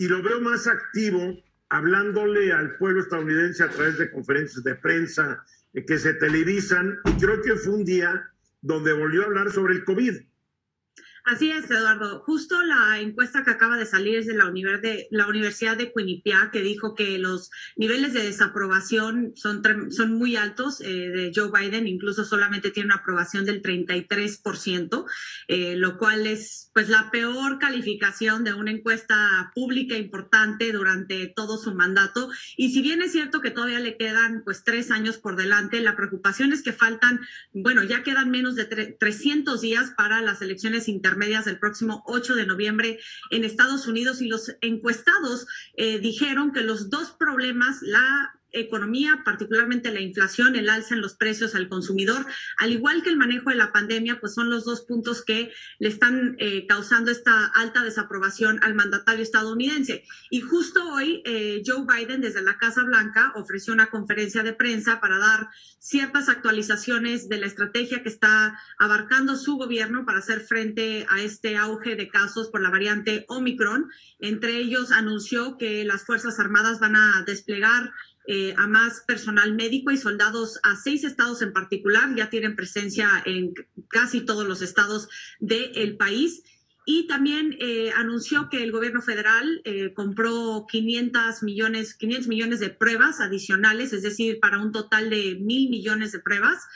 y lo veo más activo hablándole al pueblo estadounidense a través de conferencias de prensa eh, que se televisan y creo que fue un día donde volvió a hablar sobre el COVID. Así es, Eduardo. Justo la encuesta que acaba de salir es de la, de la Universidad de Quinnipiac, que dijo que los niveles de desaprobación son, muy altos eh, de Joe Biden, incluso solamente tiene una aprobación del 33%, eh, lo cual es pues la peor calificación de una encuesta pública importante durante todo su mandato. Y si bien es cierto que todavía le quedan pues tres años por delante, la preocupación es que faltan, bueno, ya quedan menos de 300 días para las elecciones internacionales intermedias del próximo 8 de noviembre en Estados Unidos y los encuestados eh, dijeron que los dos problemas, la economía, particularmente la inflación, el alza en los precios al consumidor, al igual que el manejo de la pandemia, pues son los dos puntos que le están eh, causando esta alta desaprobación al mandatario estadounidense. Y justo hoy eh, Joe Biden desde la Casa Blanca ofreció una conferencia de prensa para dar ciertas actualizaciones de la estrategia que está abarcando su gobierno para hacer frente a este auge de casos por la variante Omicron. Entre ellos anunció que las Fuerzas Armadas van a desplegar eh, a más personal médico y soldados a seis estados en particular. Ya tienen presencia en casi todos los estados del país. Y también eh, anunció que el gobierno federal eh, compró 500 millones, 500 millones de pruebas adicionales, es decir, para un total de mil millones de pruebas.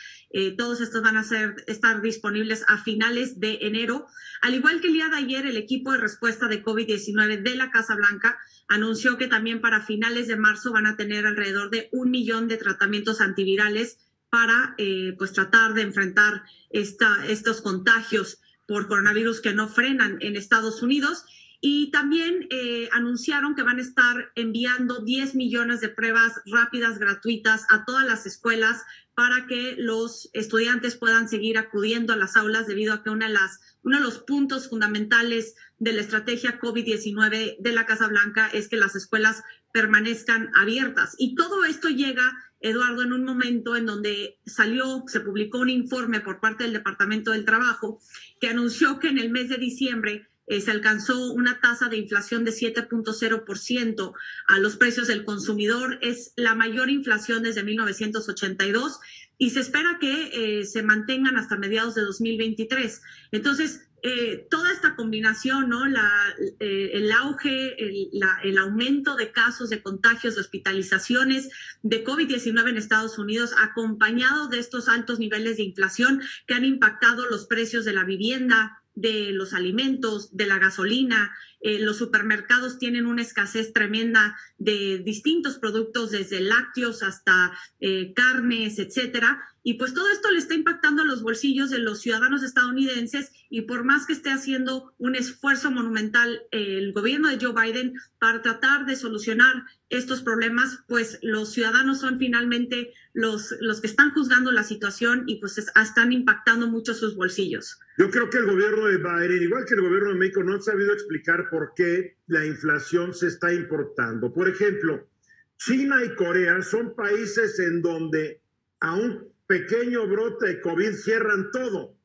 Todos estos van a ser, estar disponibles a finales de enero. Al igual que el día de ayer, el equipo de respuesta de COVID-19 de la Casa Blanca anunció que también para finales de marzo van a tener alrededor de un millón de tratamientos antivirales para eh, pues tratar de enfrentar esta, estos contagios por coronavirus que no frenan en Estados Unidos. Y también eh, anunciaron que van a estar enviando 10 millones de pruebas rápidas gratuitas a todas las escuelas para que los estudiantes puedan seguir acudiendo a las aulas debido a que una de las uno de los puntos fundamentales de la estrategia COVID-19 de la Casa Blanca es que las escuelas permanezcan abiertas. Y todo esto llega, Eduardo, en un momento en donde salió, se publicó un informe por parte del Departamento del Trabajo que anunció que en el mes de diciembre eh, se alcanzó una tasa de inflación de 7.0% a los precios del consumidor. Es la mayor inflación desde 1982 y se espera que eh, se mantengan hasta mediados de 2023. Entonces, eh, toda esta combinación, ¿no? La, el auge, el, el, aumento de casos de contagios, de hospitalizaciones de COVID-19 en Estados Unidos, acompañado de estos altos niveles de inflación que han impactado los precios de la vivienda, de los alimentos, de la gasolina. Eh, los supermercados tienen una escasez tremenda de distintos productos, desde lácteos hasta eh, carnes, etcétera. Y pues todo esto le está impactando a los bolsillos de los ciudadanos estadounidenses y por más que esté haciendo un esfuerzo monumental el gobierno de Joe Biden para tratar de solucionar estos problemas, pues los ciudadanos son finalmente los, los que están juzgando la situación y pues están impactando mucho sus bolsillos. Yo creo que el gobierno de Biden, igual que el gobierno de México, no ha sabido explicar por qué la inflación se está importando. Por ejemplo, China y Corea son países en donde aún pequeño brote de COVID cierran todo.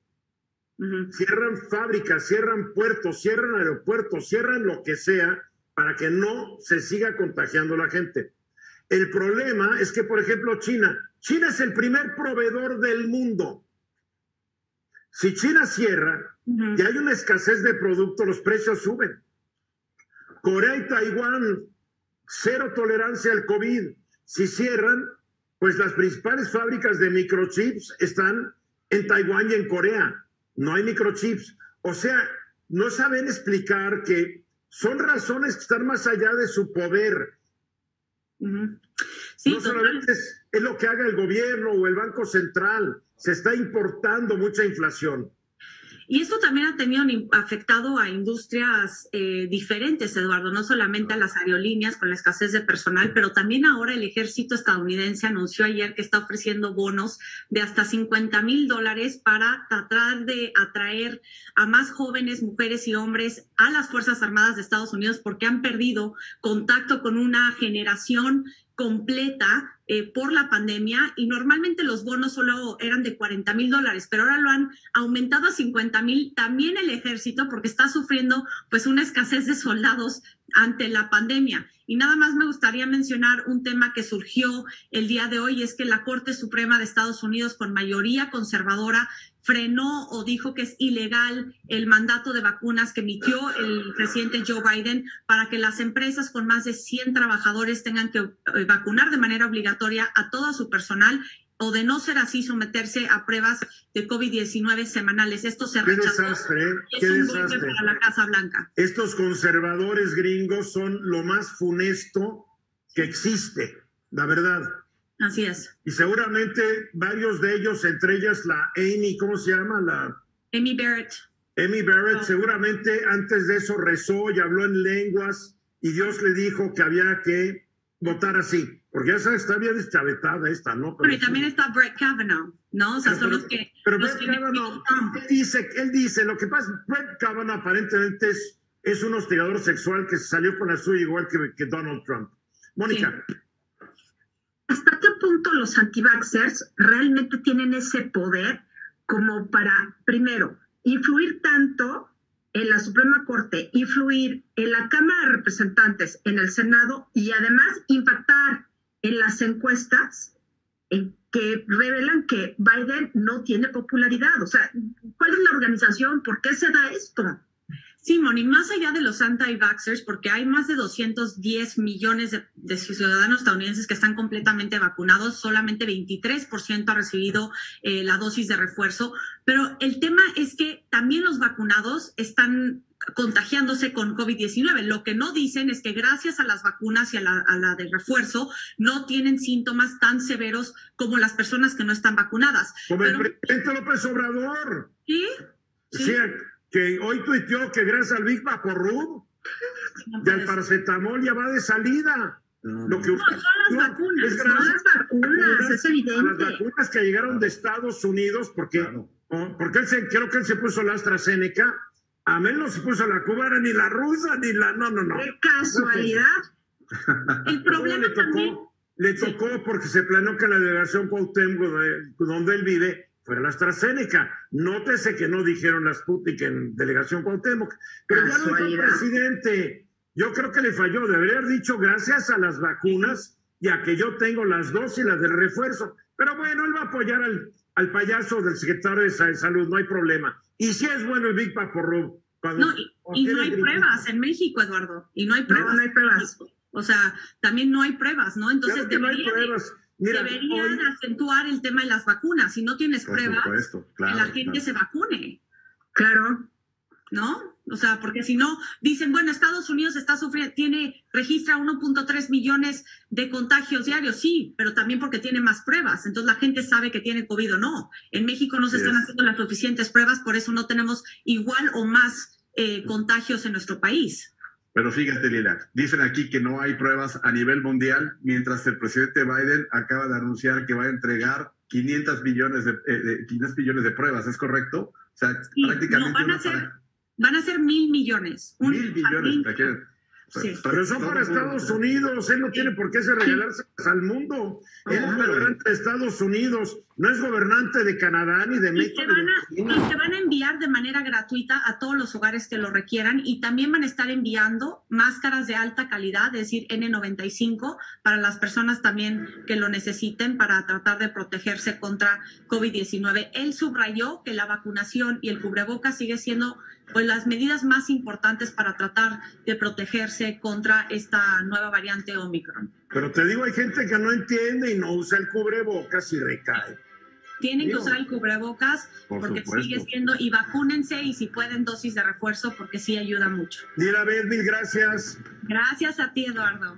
Cierran fábricas, cierran puertos, cierran aeropuertos, cierran lo que sea para que no se siga contagiando la gente. El problema es que, por ejemplo, China, China es el primer proveedor del mundo. Si China cierra y hay una escasez de productos, los precios suben. Corea y Taiwán, cero tolerancia al COVID. Si cierran, pues las principales fábricas de microchips están en Taiwán y en Corea. No hay microchips. O sea, no saben explicar que son razones que están más allá de su poder. no solamente es, es, lo que haga el gobierno o el Banco Central, se está importando mucha inflación. Y esto también ha tenido afectado a industrias eh, diferentes, Eduardo, no solamente a las aerolíneas con la escasez de personal, pero también ahora el ejército estadounidense anunció ayer que está ofreciendo bonos de hasta 50 mil dólares para tratar de atraer a más jóvenes, mujeres y hombres a las Fuerzas Armadas de Estados Unidos porque han perdido contacto con una generación completa eh, por la pandemia y normalmente los bonos solo eran de 40 mil dólares, pero ahora lo han aumentado a 50 mil. También el ejército, porque está sufriendo pues una escasez de soldados ante la pandemia. Y nada más me gustaría mencionar un tema que surgió el día de hoy, es que la Corte Suprema de Estados Unidos, con mayoría conservadora, frenó o dijo que es ilegal el mandato de vacunas que emitió el presidente Joe Biden para que las empresas con más de 100 trabajadores tengan que eh, vacunar de manera obligatoria a todo su personal o de no ser así someterse a pruebas de COVID-19 semanales. Esto se Qué rechazó. desastre, ¿eh? Qué es un golpe desastre. para la Casa Blanca. Estos conservadores gringos son lo más funesto que existe, la verdad. Así es. Y seguramente varios de ellos, entre ellas la Amy, ¿cómo se llama? La Amy Barrett. Amy Barrett, seguramente antes de eso rezó y habló en lenguas y Dios le dijo que había que votar así. Porque ya sabes, está bien deschavetada esta, ¿no? Bueno, y Pero- también está Brett Kavanaugh, ¿no? O sea, Pero- son pero- los que... Pero los Brett que Kavanaugh, él dice, él dice, lo que pasa, Brett Kavanaugh aparentemente es, es un hostigador sexual que salió con la suya igual que, que Donald Trump. Mónica, ¿Hasta qué punto los anti-vaxxers realmente tienen ese poder como para, primero, influir tanto en la Suprema Corte, influir en la Cámara de Representantes, en el Senado y además impactar en las encuestas en que revelan que Biden no tiene popularidad? O sea, ¿cuál es la organización? ¿Por qué se da esto? Simón, y más allá de los anti-vaxxers, porque hay más de 210 millones de, de ciudadanos estadounidenses que están completamente vacunados, solamente 23% ha recibido eh, la dosis de refuerzo, pero el tema es que también los vacunados están contagiándose con COVID-19. Lo que no dicen es que gracias a las vacunas y a la, a la de refuerzo no tienen síntomas tan severos como las personas que no están vacunadas. como el presidente López Obrador, ¿Sí? Sí. sí, que hoy tuiteó que gracias al Big Vaporub No y al ser. paracetamol ya va de salida. Lo que No, son las no, vacunas, es son las vacunas, es a las evidente. vacunas que llegaron de Estados Unidos, porque, Claro. oh, porque él se, creo que él se puso la AstraZeneca, a mí no se puso la cubana, ni la rusa, ni la... No, no, no. Qué casualidad. El problema le también... tocó, le tocó porque se planeó que la delegación Cuauhtémoc, de- donde él vive, fuera la AstraZeneca. Nótese que no dijeron la Sputnik en delegación Cuauhtémoc. Pero ya dijo el presidente. Yo creo que le falló. Debería haber dicho gracias a las vacunas y a que yo tengo las dos y las del refuerzo. Pero bueno, él va a apoyar al, al payaso del secretario de Sa- Salud, no hay problema. Y si es bueno el Big Paporru. cuando- No, y, y no hay pruebas en México, Eduardo. Y no hay pruebas. No, no hay pruebas. O sea, también no hay pruebas, ¿no? Entonces Claro que no hay pruebas. Mira, deberían hoy- acentuar el tema de las vacunas. Si no tienes pruebas, supuesto, que la gente claro. se vacune, Claro. ¿no? O sea, porque si no, dicen, bueno, Estados Unidos está sufriendo, tiene, registra 1.3 millones de contagios diarios, sí, pero también porque tiene más pruebas. Entonces la gente sabe que tiene COVID o no. En México no se están es. haciendo las suficientes pruebas, por eso no tenemos igual o más eh, contagios en nuestro país. Pero fíjate, Lila, dicen aquí que no hay pruebas a nivel mundial, mientras el presidente Biden acaba de anunciar que va a entregar 500 millones de, eh, de- 500 millones de pruebas, ¿es correcto? O sea, Sí, prácticamente no, van a ser para- Van a ser mil millones. Un mil millones. jardín- ¿para qué? O sea, Sí. está- Pero son todo para Estados Unidos, él no tiene por qué se regalarse al mundo. Él es gobernante de Estados Unidos, no es gobernante de Canadá ni de Y México. se, ni van a, y van a enviar de manera gratuita a todos los hogares que lo requieran y también van a estar enviando máscaras de alta calidad, es decir, N95, para las personas también que lo necesiten para tratar de protegerse contra COVID-19. Él subrayó que la vacunación y el cubreboca sigue siendo pues, las medidas más importantes para tratar de protegerse contra esta nueva variante Omicron. Pero te digo, hay gente que no entiende y no usa el cubrebocas y recae. Tienen que usar el cubrebocas Por porque supuesto. sigue siendo y vacúnense y si pueden dosis de refuerzo porque sí ayuda mucho. Dile a ver, mil gracias. Gracias a ti, Eduardo.